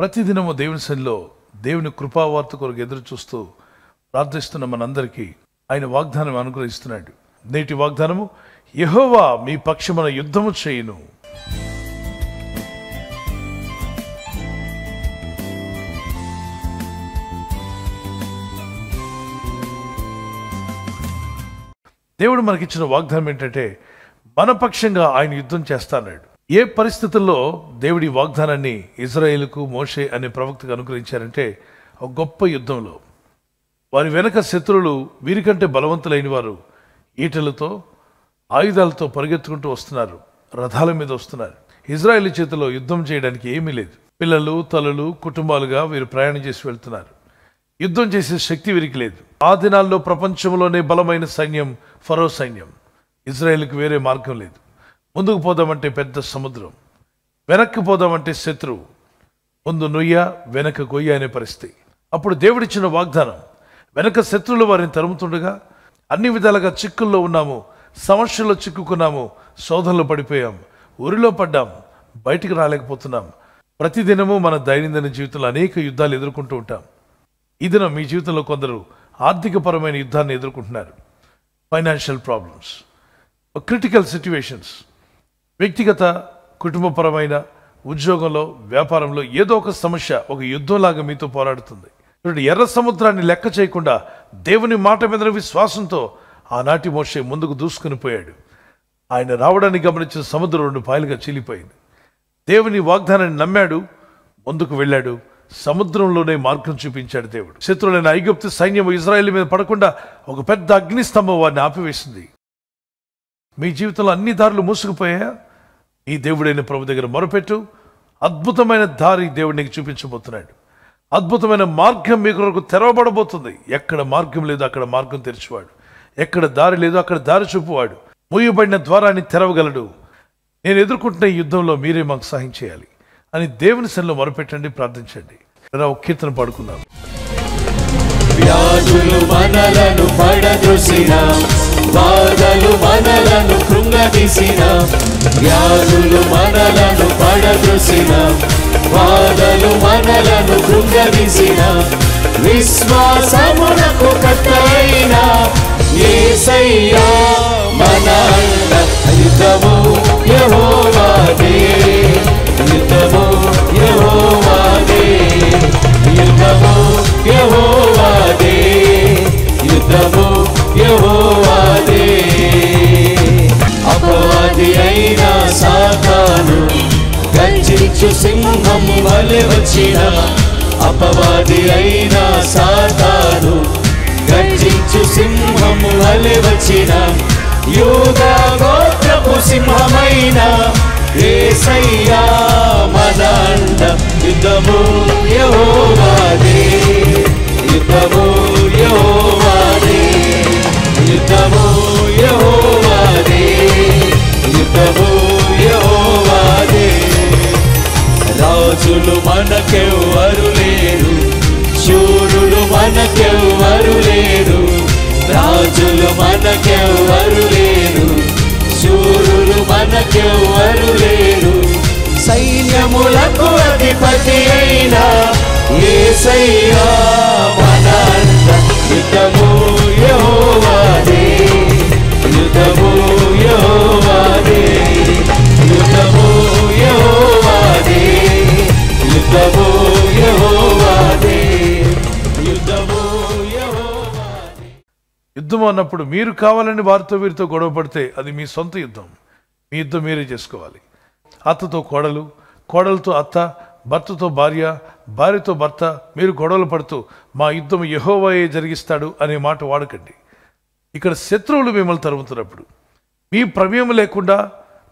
ప్రతిదినము దేవుని సన్నిలో దేవుని కృపావార్త కొరకు ఎదురు చూస్తూ ప్రార్థిస్తున్న మనందరికీ ఆయన వాగ్దానం అనుగ్రహిస్తున్నాడు. నేటి వాగ్దానము యహోవా మీ పక్షమున యుద్ధము చేయును. దేవుడు మనకిచ్చిన వాగ్దానం ఏంటంటే మన పక్షంగా ఆయన యుద్ధం చేస్తాన్నాడు. ఏ పరిస్థితుల్లో దేవుడి వాగ్దానాన్ని ఇజ్రాయేల్కు మోషే అనే ప్రవక్తకు అనుగ్రహించారంటే ఒక గొప్ప యుద్ధంలో. వారి వెనక శత్రువులు వీరికంటే బలవంతులైన వారు ఈటలతో ఆయుధాలతో పరిగెత్తుకుంటూ వస్తున్నారు రథాల మీద వస్తున్నారు. ఇజ్రాయేల్ చేతిలో యుద్ధం చేయడానికి ఏమీ లేదు. పిల్లలు తలలు కుటుంబాలుగా వీరు ప్రయాణం చేసి వెళ్తున్నారు. యుద్ధం చేసే శక్తి వీరికి లేదు. ఆ దినాల్లో ప్రపంచంలోనే బలమైన సైన్యం ఫరో సైన్యం. ఇజ్రాయెల్కి వేరే మార్గం లేదు. ముందుకు పోదామంటే పెద్ద సముద్రం వెనక్కి పోదామంటే శత్రువు ముందు నొయ్య వెనక గొయ్య అనే పరిస్థితి. అప్పుడు దేవుడిచ్చిన వాగ్దానం వెనక శత్రువులు వారిని తరుముతుండగా అన్ని విధాలుగా చిక్కుల్లో ఉన్నాము సమస్యల్లో చిక్కుకున్నాము శోధనలో పడిపోయాం ఊరిలో పడ్డాం బయటికి రాలేకపోతున్నాం ప్రతిదినము మన దైనందిన జీవితంలో అనేక యుద్ధాలు ఎదుర్కొంటూ ఉంటాం. ఈ దినం మీ జీవితంలో కొందరు ఆర్థికపరమైన యుద్ధాన్ని ఎదుర్కొంటున్నారు. ఫైనాన్షియల్ ప్రాబ్లమ్స్ క్రిటికల్ సిచ్యువేషన్స్ వ్యక్తిగత కుటుంబపరమైన ఉద్యోగంలో వ్యాపారంలో ఏదో ఒక సమస్య ఒక యుద్ధంలాగా మీతో పోరాడుతుంది. చూడండి ఎర్ర సముద్రాన్ని లెక్క చేయకుండా దేవుని మాట మీద విశ్వాసంతో ఆనాటి మోషే ముందుకు దూసుకుని పోయాడు. ఆయన రావడాన్ని గమనించిన సముద్రం రెండు పాయలుగా చీలిపోయింది. దేవుని వాగ్దానాన్ని నమ్మాడు ముందుకు వెళ్ళాడు. సముద్రంలోనే మార్గం చూపించాడు దేవుడు. శత్రువులైన ఐగుప్తు సైన్యం ఇజ్రాయెల్ మీద పడకుండా ఒక పెద్ద అగ్నిస్తంభం వారిని ఆపివేసింది. మీ జీవితంలో అన్ని దారులు మూసుకుపోయాయా? ఈ దేవుడైన ప్రభు దగ్గర మొరపెట్టు. అద్భుతమైన దారి దేవుడు నీకు చూపించబోతున్నాడు. అద్భుతమైన మార్గం మీ కొరకు తెరవబడబోతుంది. ఎక్కడ మార్గం లేదు అక్కడ మార్గం తెరిచేవాడు. ఎక్కడ దారి లేదు అక్కడ దారి చూపువాడు. మూయబడిన ద్వారాన్ని తెరవగలడు. నేను ఎదుర్కొంటున్న యుద్ధంలో మీరే మాకు సహాయం చేయాలి. అని దేవుని సన్నిలో మొరపెట్టండి ప్రార్థించండి. ఒక కీర్తన పాడుకుందాం. వ్యాధులు మనలను పడదృసినా బాధలు మనలను కృంగదీసిన వ్యాధులు మనలను పడదృసిన బాధలు మనలను కృంగదీసిన విశ్వాసమునకు కట్టైన ఏసయ్యా మన అండ యుద్ధము యహోవాదే యుద్ధము యహోవాదే యుద్ధము యెహోవాదే యుద్ధము గర్జించు సింహం వలె వచ్చిన అపవాది అయినా సాతాను. గర్జించు సింహం వలె వచ్చిన యూదా గోత్రపు సింహమైన ఏసయ్యా మదాండ యుద్ధము యెహోవాదే. యుద్ధము మనకెవ్వరు లేరు. శూరులు మనకెవ్వరు లేరు. రాజులు మనకెవ్వరు లేరు. శూరులు మనకెవ్వరు లేరు. సైన్యములకు అధిపతి అయినా ఏ సయ్యా మన అన్నప్పుడు మీరు కావాలని వారితో వీరితో గొడవ పడితే అది మీ సొంత యుద్ధం. మీ యుద్ధం మీరే చేసుకోవాలి. అత్తతో కోడలు కోడలతో అత్త భర్తతో భార్య భార్యతో భర్త మీరు గొడవలు పడుతూ మా యుద్ధం యహోవాయే జరిగిస్తాడు అనే మాట వాడకండి. ఇక్కడ శత్రువులు మిమ్మల్ని తరుముతున్నప్పుడు మీ ప్రమేయం లేకుండా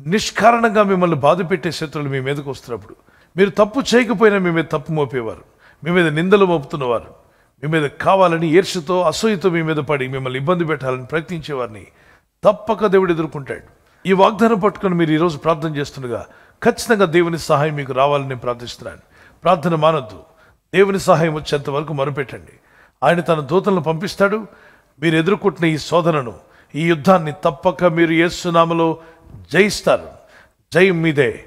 నిష్కారణంగా మిమ్మల్ని బాధ పెట్టే శత్రువులు మీ మీదకు వస్తున్నప్పుడు మీరు తప్పు చేయకపోయినా మీ మీద తప్పు మోపేవారు. మీ మీద నిందలు మోపుతున్నవారు. మీ మీద కావాలని ఈర్షతో అసూయతో మీ మీద పడి మిమ్మల్ని ఇబ్బంది పెట్టాలని ప్రయత్నించేవారిని తప్పక దేవుడు ఎదుర్కొంటాడు. ఈ వాగ్దానం పట్టుకొని మీరు ఈరోజు ప్రార్థన చేస్తుండగా ఖచ్చితంగా దేవుని సహాయం మీకు రావాలని నేను ప్రార్థిస్తున్నాను. ప్రార్థన మానద్దు. దేవుని సహాయం వచ్చేంత వరకు మరుపెట్టండి. ఆయన తన దూతలను పంపిస్తాడు. మీరు ఎదుర్కొంటున్న ఈ శోధనను ఈ యుద్ధాన్ని తప్పక మీరు ఏసునామలో జయిస్తారు. జయం మీదే.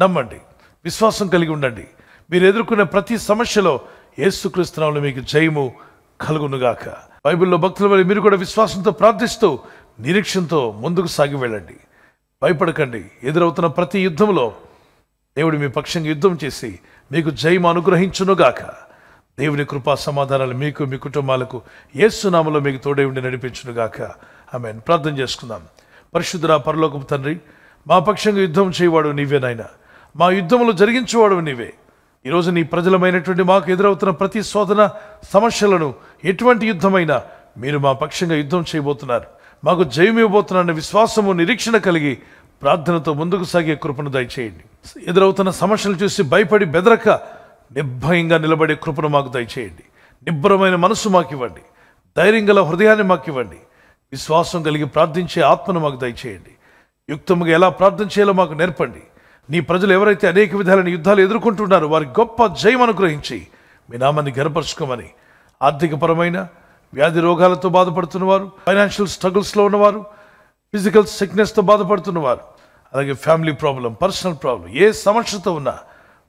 నమ్మండి. విశ్వాసం కలిగి ఉండండి. మీరు ఎదుర్కొనే ప్రతి సమస్యలో యేసుక్రీస్తునామలో మీకు జయము కలుగునుగాక. బైబిల్లో భక్తుల వల్ల మీరు కూడా విశ్వాసంతో ప్రార్థిస్తూ నిరీక్షణతో ముందుకు సాగి వెళ్ళండి. భయపడకండి. ఎదురవుతున్న ప్రతి యుద్ధంలో దేవుడు మీ పక్షంగా యుద్ధం చేసి మీకు జయం అనుగ్రహించునుగాక. దేవుని కృపా సమాధానాలు మీకు మీ కుటుంబాలకు ఏసునామలో మీకు తోడే ఉండి నడిపించునుగాక. ఆమె ప్రార్థన చేసుకుందాం. పరిశుద్ధురా పరలోకపు తండ్రి మా పక్షంగా యుద్ధం చేయవాడు నీవేనాయన మా యుద్ధములు జరిగించేవాడు నీవే. ఈరోజు నీ ప్రజలమైనటువంటి మాకు ఎదురవుతున్న ప్రతి శోధన సమస్యలను ఎటువంటి యుద్ధమైనా మీరు మా పక్షంగా యుద్ధం చేయబోతున్నారు. మాకు జయం ఇవ్వబోతున్నారన్న విశ్వాసము నిరీక్షణ కలిగి ప్రార్థనతో ముందుకు సాగే కృపను దయచేయండి. ఎదురవుతున్న సమస్యలు చూసి భయపడి బెదరక నిర్భయంగా నిలబడే కృపను మాకు దయచేయండి. నిబ్బరమైన మనసు మాకు ఇవ్వండి ధైర్యం గల హృదయాన్ని మాకు ఇవ్వండి విశ్వాసం కలిగి ప్రార్థించే ఆత్మను మాకు దయచేయండి. యుక్తముగా ఎలా ప్రార్థన చేయాలో మాకు నేర్పండి. నీ ప్రజలు ఎవరైతే అనేక విధాలైన యుద్ధాలు ఎదుర్కొంటున్నారో వారి గొప్ప జయం అనుగ్రహించి మీ నామాన్ని గనపరుచుకోమని ఆర్థికపరమైన వ్యాధి రోగాలతో బాధపడుతున్నవారు ఫైనాన్షియల్ స్ట్రగుల్స్లో ఉన్నవారు ఫిజికల్ సిక్నెస్తో బాధపడుతున్నవారు అలాగే ఫ్యామిలీ ప్రాబ్లం పర్సనల్ ప్రాబ్లం ఏ సమస్యతో ఉన్నా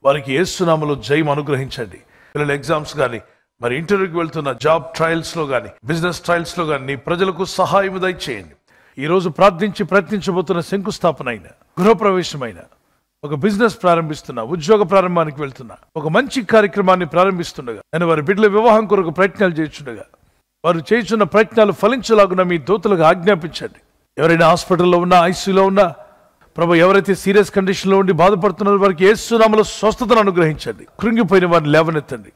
వారికి ఏసునామలో జయం అనుగ్రహించండి. పిల్లల ఎగ్జామ్స్ కానీ మరి ఇంటర్వ్యూకి వెళ్తున్న జాబ్ ట్రయల్స్లో కానీ బిజినెస్ ట్రయల్స్లో కానీ నీ ప్రజలకు సహాయం దయచేయండి. ఈరోజు ప్రార్థించి ప్రయత్నించబోతున్న శంకుస్థాపన అయిన గృహప్రవేశమైన ఒక బిజినెస్ ప్రారంభిస్తున్నా ఉద్యోగ ప్రారంభానికి వెళ్తున్నా ఒక మంచి కార్యక్రమాన్ని ప్రారంభిస్తుండగా నేను వారి బిడ్డల వివాహం కొరకు ప్రయత్నాలు చేస్తుండగా వారు చేస్తున్న ప్రయత్నాలు ఫలించలాగున మీ దూతలకు ఆజ్ఞాపించండి. ఎవరైనా హాస్పిటల్లో ఉన్నా ఐసీలో ఉన్నా ప్రభు ఎవరైతే సీరియస్ కండిషన్లో ఉండి బాధపడుతున్నారో వారికి ఏసునామలో స్వస్థతను అనుగ్రహించండి. కృంగిపోయిన వారిని లేవనెత్తండి.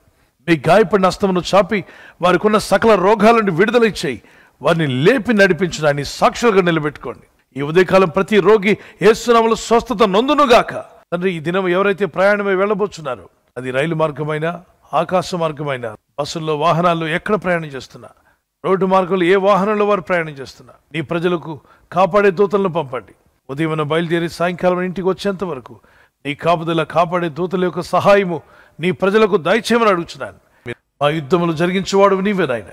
మీ గాయపడిన అస్తమును చాపి వారికి ఉన్న సకల రోగాల నుండి విడుదల ఇచ్చేయి వారిని లేపి నడిపించడాన్ని సాక్షులుగా నిలబెట్టుకోండి. ఈ ఉదయకాలం ప్రతి రోగి ఏసునామలు స్వస్థత నొందునుగాక. తండ్రి ఈ దినం ఎవరైతే ప్రయాణమై వెళ్ళబోతున్నారో అది రైలు మార్గమైనా ఆకాశ మార్గమైన బస్సుల్లో వాహనాల్లో ఎక్కడ ప్రయాణం చేస్తున్నా రోడ్డు మార్గంలో ఏ వాహనంలో వారు ప్రయాణం చేస్తున్నా నీ ప్రజలకు కాపాడే దూతలను పంపండి. ఉదయం బయలుదేరి సాయంకాలం ఇంటికి వచ్చేంత వరకు నీ కాపుదల కాపాడే దూతల యొక్క సహాయము నీ ప్రజలకు దయచేయమని అడుగుతున్నాను మా యుద్ధములు జరిగించేవాడు నీవే నాయన.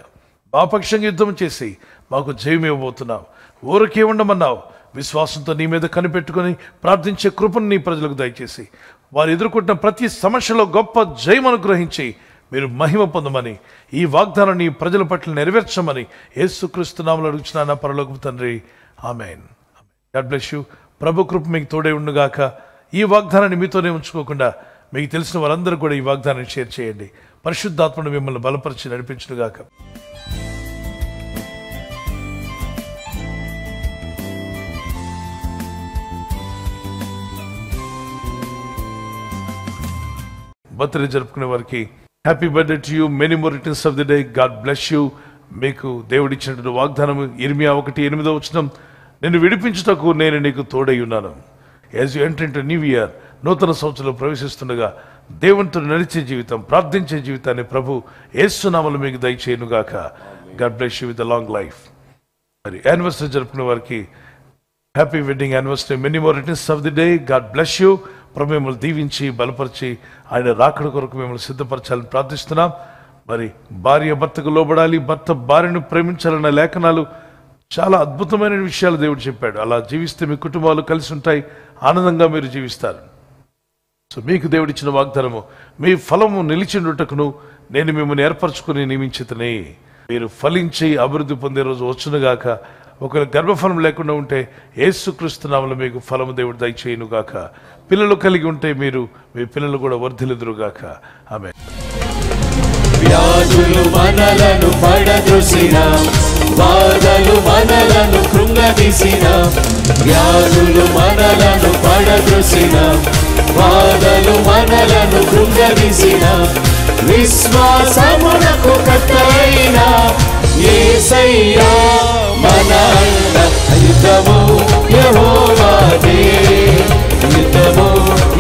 మా పక్షంగా యుద్ధం చేసి మాకు జయం ఇవ్వబోతున్నావు ఊరికే ఉండమన్నావు. విశ్వాసంతో నీ మీద కనిపెట్టుకొని ప్రార్థించే కృపను నీ ప్రజలకు దయచేసి. వారు ఎదుర్కొంటున్న ప్రతి సమస్యలో గొప్ప జయం అనుగ్రహించి మీరు మహిమ పొందమని ఈ వాగ్దానాన్ని ప్రజల పట్ల నెరవేర్చమని యేసుక్రీస్తు అడుగుచున్నా నా పరలోకపు తండ్రి. ఆమెన్. God bless you. ప్రభు కృప మీకు తోడే ఉండుగాక. ఈ వాగ్దానాన్ని మీతోనే ఉంచుకోకుండా మీకు తెలిసిన వారందరూ కూడా ఈ వాగ్దానాన్ని షేర్ చేయండి. పరిశుద్ధాత్మను మిమ్మల్ని బలపరిచి గాక బర్త్డే జరుపుకునే వారికి happy birthday to you. Many more returns of the day God bless you మీకు దేవుడిచ్చినటువంటి వాగ్దానం ఇరిమియా ఒకటి ఎనిమిదో వచ్చిన నేను విడిపించుటకు నేను నీకు తోడై ఉన్నాను. As you enter into new year నూతన సంవత్సరంలో ప్రవేశిస్తుండగా దేవునితో నడిచే జీవితం ప్రార్థించే జీవితాన్ని ప్రభు ఏసునామలు మీకు దయచేయనుగాక. God bless you with long life మరి యానివర్సరీ జరుపుకునే వారికి happy wedding anniversary many more returns of the day God bless you ప్రభు మిమ్మల్ని దీవించి బలపరిచి ఆయన రాకడ కొరకు మిమ్మల్ని సిద్ధపరచాలని ప్రార్థిస్తున్నాం. మరి భార్య భర్తకు లోబడాలి భర్త భార్యను ప్రేమించాలన్న లేఖనాలు చాలా అద్భుతమైన విషయాలు దేవుడు చెప్పాడు. అలా జీవిస్తే మీ కుటుంబాలు కలిసి ఉంటాయి ఆనందంగా మీరు జీవిస్తారు. సో మీకు దేవుడిచ్చిన వాగ్దానము మీ ఫలము నిలిచిండుటకును నేను మిమ్మల్ని ఏర్పరచుకుని నియమించితని. మీరు ఫలించి అభివృద్ధి పొందే రోజు వచ్చునుగాక. ఒకవేళ గర్భఫలం లేకుండా ఉంటే ఏసుక్రీస్తు నామములో మీకు ఫలము దేవుడు దయచేయునుగాక. పిల్లలు కలిగి ఉంటే మీరు మీ పిల్లలు కూడా వర్ధిల్లుదురుగాక. ఆమె వ్యాధులు మనలను పడదృసిన బాధలు మనలను కృంగదీసిన వ్యాధులు మనలను పడదృసిన బాధలు మనలను కృంగదీసిన విశ్వాసమునకు కట్టైన యేసయ్యా మన అండ యుద్ధము యెహోవాదే యుద్ధము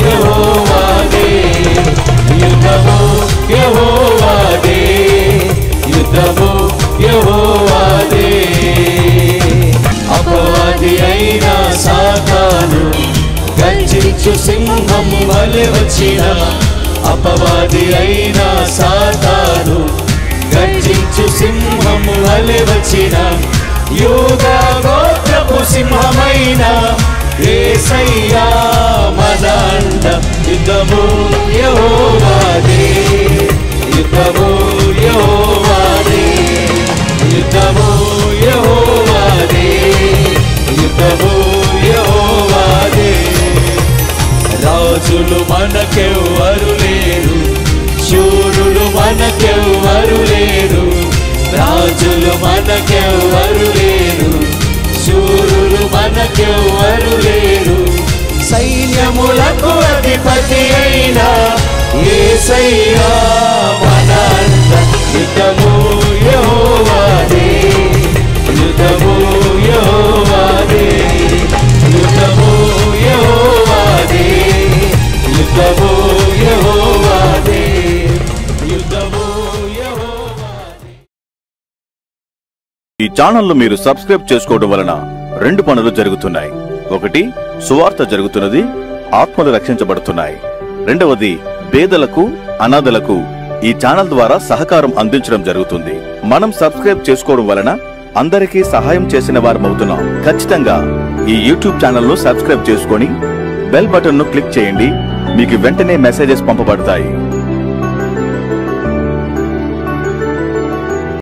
యెహోవాదే యుద్ధము యెహోవాదే యుద్ధము అపవాది అయిన సాతాను గర్జించు సింహం వలె వచ్చిన అపవాది అయిన సాతాను. గర్జించు సింహము వలె వచ్చిన యూద గోత్రపు సింహమైన ఏసయ్యా మన యుద్ధము యెహోవాదే. యుద్ధము మనకెవ్వరు లేరు. రాజులు మనకెవ్వరు లేరు. శూరులు మనకెవ్వరు లేరు. సైన్యములకు అధిపతి అయినా ఏ సయ్యా మన యుద్ధము ఈ ఛానల్ను మీరు సబ్స్క్రైబ్ చేసుకోవడం వలన రెండు పనులు జరుగుతున్నాయి. ఒకటి సువార్త జరుగుతున్నది ఆత్మలు రక్షించబడుతున్నాయి. రెండవది పేదలకు అనాథలకు ఈ ఛానల్ ద్వారా సహకారం అందించడం జరుగుతుంది. మనం సబ్స్క్రైబ్ చేసుకోవడం వలన అందరికీ సహాయం చేసిన వారమవుతున్నాం ఖచ్చితంగా ఈ యూట్యూబ్ ఛానల్ను సబ్స్క్రైబ్ చేసుకొని బెల్ బటన్ను క్లిక్ చేయండి. మీకు వెంటనే మెసేజెస్ పంపబడతాయి.